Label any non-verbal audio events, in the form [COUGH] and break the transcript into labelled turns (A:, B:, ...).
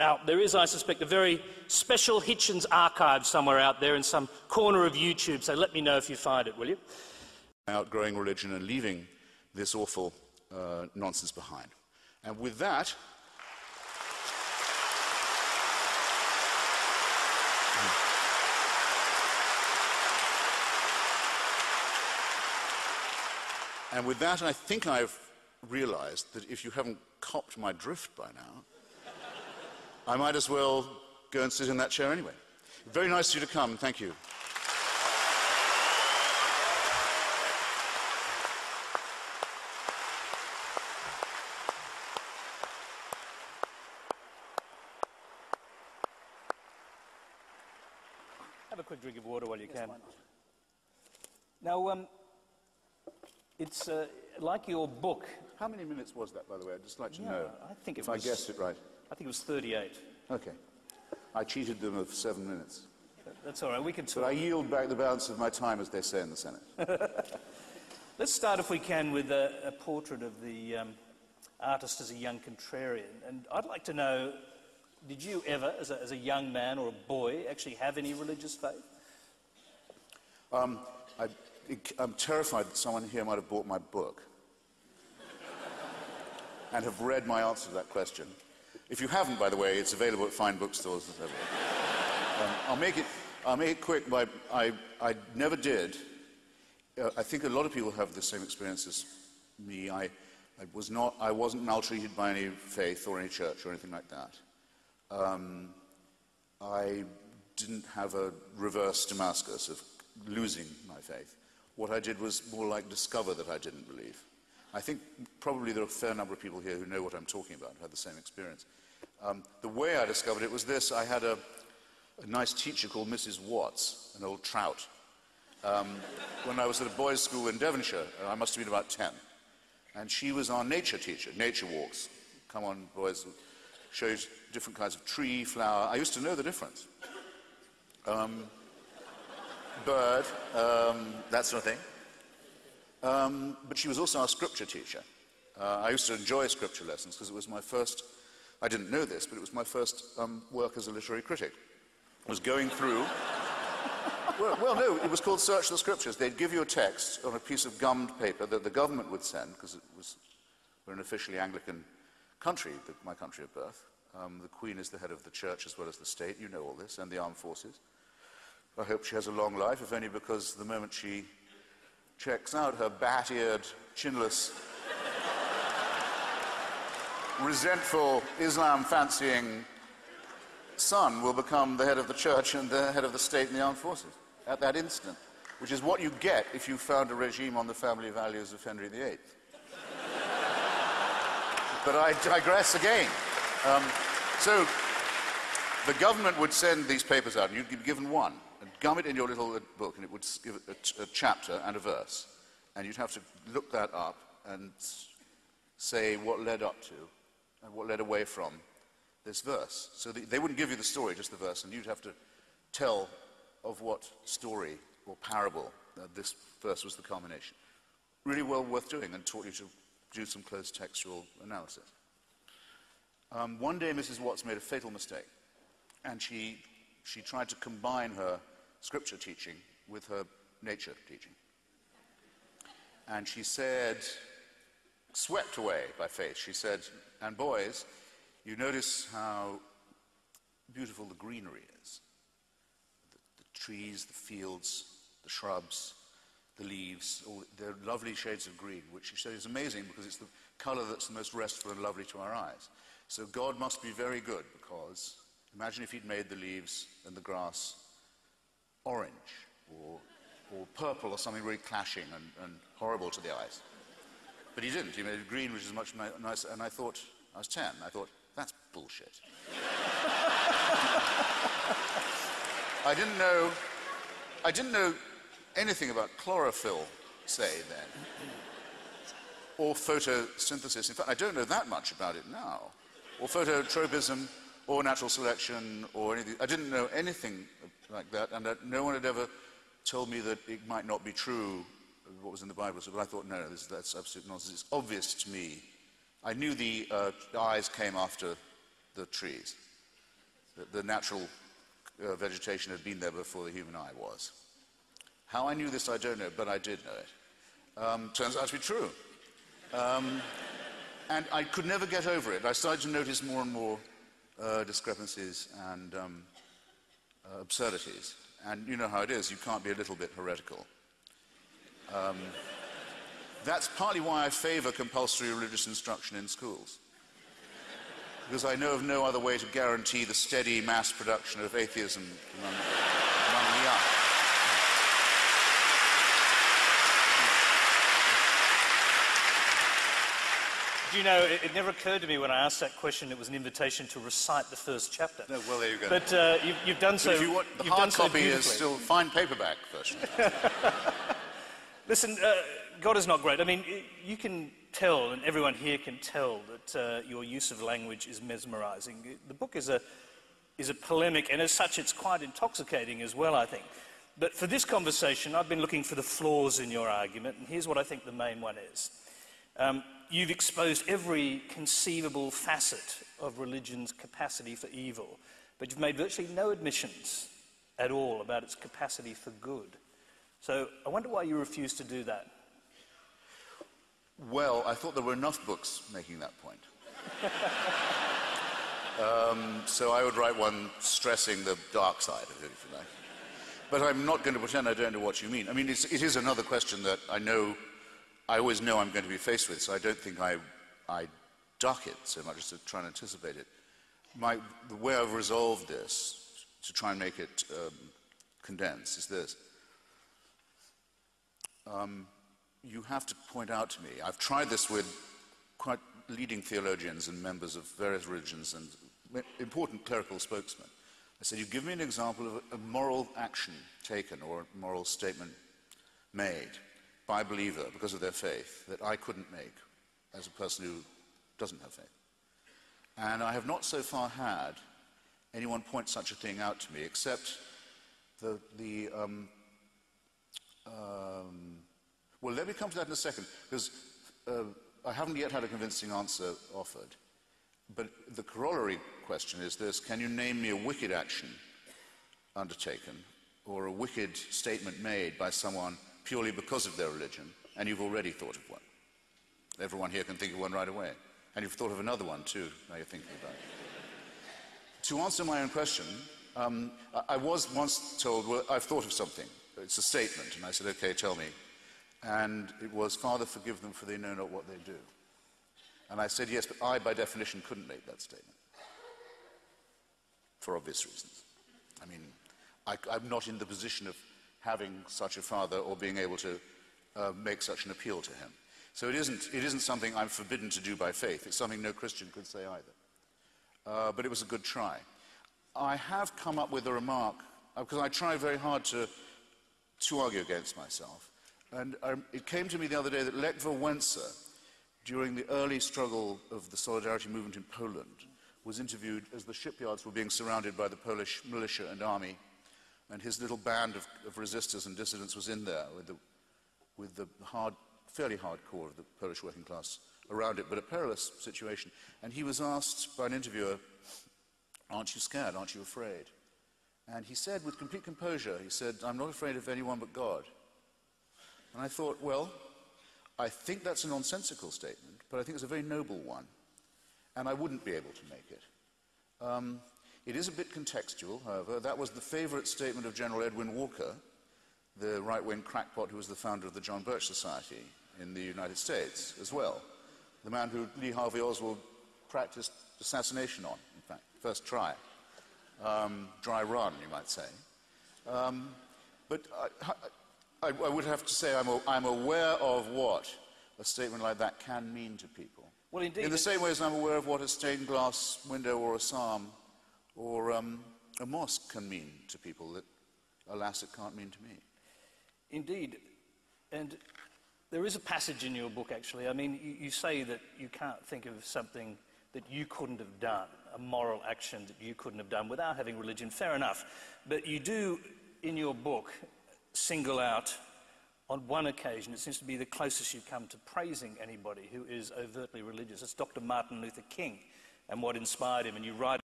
A: Now, there is, I suspect, a very special Hitchens archive somewhere out there in some corner of YouTube, so let me know if you find it, will you?
B: Outgrowing religion and leaving this awful uh, nonsense behind. And with that, And with that, I think I've realized that if you haven't copped my drift by now, I might as well go and sit in that chair anyway. Very nice of you to come. Thank you.
A: Have a quick drink of water while you yes, can. Now, um, it's uh, like your book.
B: How many minutes was that, by the way? I'd just like to
A: yeah,
B: know.
A: I think it
B: if
A: was,
B: I guessed it right.
A: I think it was 38.
B: Okay. I cheated them of seven minutes.
A: That's all right. We can talk.
B: But I yield back the balance of my time, as they say in the Senate. [LAUGHS]
A: Let's start, if we can, with a, a portrait of the um, artist as a young contrarian. And I'd like to know did you ever, as a, as a young man or a boy, actually have any religious faith?
B: Um, I I'm terrified that someone here might have bought my book and have read my answer to that question. If you haven't, by the way, it's available at fine bookstores. [LAUGHS] Um, I'll, make it, I'll make it quick. By, I, I never did. Uh, I think a lot of people have the same experience as me. I, I, was not, I wasn't maltreated by any faith or any church or anything like that. Um, I didn't have a reverse Damascus of losing my faith. What I did was more like discover that I didn't believe. I think probably there are a fair number of people here who know what I'm talking about, who had the same experience. Um, the way I discovered it was this. I had a, a nice teacher called Mrs. Watts, an old trout. Um, when I was at a boys' school in Devonshire, I must have been about 10. And she was our nature teacher, nature walks. Come on, boys, show you different kinds of tree, flower. I used to know the difference. Um, bird, um, that sort of thing. Um, but she was also our scripture teacher. Uh, I used to enjoy scripture lessons because it was my first, I didn't know this, but it was my first um, work as a literary critic. I was going through, well, well, no, it was called Search the Scriptures. They'd give you a text on a piece of gummed paper that the government would send, because it was, we're an officially Anglican country, my country of birth. Um, the Queen is the head of the church as well as the state, you know all this, and the armed forces. I hope she has a long life, if only because the moment she checks out, her bat eared, chinless, resentful, Islam fancying son will become the head of the church and the head of the state and the armed forces at that instant, which is what you get if you found a regime on the family values of Henry VIII. but I digress again. Um, so the government would send these papers out, and you'd be given one gum it in your little book, and it would give a, a chapter and a verse. And you'd have to look that up and say what led up to and what led away from this verse. So the, they wouldn't give you the story, just the verse, and you'd have to tell of what story or parable uh, this verse was the culmination. Really well worth doing and taught you to do some close textual analysis. Um, one day, Mrs. Watts made a fatal mistake, and she, she tried to combine her scripture teaching with her nature teaching. And she said, swept away by faith, she said, and boys, you notice how beautiful the greenery is the, the trees, the fields, the shrubs, the leaves, all, they're lovely shades of green, which she said is amazing because it's the color that's the most restful and lovely to our eyes. So God must be very good because imagine if He'd made the leaves and the grass orange or, or purple or something really clashing and, and horrible to the eyes. But he didn't. He made it green, which is much nicer. And I thought, I was 10, I thought, that's bullshit. I didn't know, I didn't know anything about chlorophyll, say, then, or photosynthesis. In fact, I don't know that much about it now, or phototropism, or natural selection, or anything. I didn't know anything like that, and no one had ever told me that it might not be true what was in the Bible. So, but I thought, no, this, that's absolute nonsense. It's obvious to me. I knew the uh, eyes came after the trees. that the natural uh, vegetation had been there before the human eye was. How I knew this, I don't know, but I did know it. Um, turns out to be true. Um, and I could never get over it. I started to notice more and more uh, discrepancies and um, uh, absurdities. And you know how it is, you can't be a little bit heretical. Um, that's partly why I favor compulsory religious instruction in schools. Because I know of no other way to guarantee the steady mass production of atheism among, among the young.
A: Do you know, it, it, never occurred to me when I asked that question it was an invitation to recite the first chapter.
B: No, well, there you go.
A: But uh, you've, you've, done so.
B: But if you want, the hard copy so is still fine paperback version. [LAUGHS]
A: Listen, uh, God is not great. I mean, you can tell, and everyone here can tell, that uh, your use of language is mesmerizing. The book is a, is a polemic, and as such, it's quite intoxicating as well, I think. But for this conversation, I've been looking for the flaws in your argument, and here's what I think the main one is. Um, you've exposed every conceivable facet of religion's capacity for evil, but you've made virtually no admissions at all about its capacity for good. So I wonder why you refuse to do that.
B: Well, I thought there were enough books making that point. [LAUGHS] um, so I would write one stressing the dark side of it, if you like. But I'm not going to pretend I don't know what you mean. I mean, it's, it is another question that I know I always know I'm going to be faced with, so I don't think I, I duck it so much as to try and anticipate it. My, the way I've resolved this, to try and make it um, condense, is this. Um, you have to point out to me, I've tried this with quite leading theologians and members of various religions and important clerical spokesmen. I said, you give me an example of a moral action taken or a moral statement made by a believer because of their faith that I couldn't make as a person who doesn't have faith. And I have not so far had anyone point such a thing out to me, except the, the um, um, well, let me come to that in a second, because uh, I haven't yet had a convincing answer offered. But the corollary question is this Can you name me a wicked action undertaken or a wicked statement made by someone purely because of their religion, and you've already thought of one. Everyone here can think of one right away. And you've thought of another one too, now you're thinking about it. [LAUGHS] to answer my own question, um, I was once told, well, I've thought of something. It's a statement. And I said, okay, tell me. And it was, Father, forgive them, for they know not what they do. And I said, yes, but I, by definition, couldn't make that statement. For obvious reasons. I mean, I, I'm not in the position of having such a father or being able to uh, make such an appeal to him. So it isn't, it isn't something I'm forbidden to do by faith. It's something no Christian could say either. Uh, but it was a good try. I have come up with a remark, because uh, I try very hard to, to argue against myself. And um, it came to me the other day that Lech Wałęsa, during the early struggle of the solidarity movement in Poland, was interviewed as the shipyards were being surrounded by the Polish militia and army and his little band of, of resistors and dissidents was in there with the, with the hard, fairly of the Polish working class around it, but a perilous situation. And he was asked by an interviewer, Aren't you scared? Aren't you afraid? And he said, with complete composure, he said, I'm not afraid of anyone but God. And I thought, well, I think that's a nonsensical statement, but I think it's a very noble one. And I wouldn't be able to make it. Um, it is a bit contextual, however. That was the favourite statement of General Edwin Walker, the right-wing crackpot who was the founder of the John Birch Society in the United States as well. The man who Lee Harvey Oswald practiced assassination on, in fact, first try. Um, dry run, you might say. Um, but I, I, I, would have to say I'm, a, I'm aware of what a statement like that can mean to people.
A: Well, indeed.
B: In the same way as I'm aware of what a stained glass window or a psalm or um, a mosque can mean to people that, alas, it can't mean to me.
A: Indeed. And there is a passage in your book, actually. I mean, you, you, say that you can't think of something that you couldn't have done, a moral action that you couldn't have done without having religion. Fair enough. But you do, in your book, single out on one occasion, it seems to be the closest you come to praising anybody who is overtly religious. It's Dr. Martin Luther King and what inspired him. And you write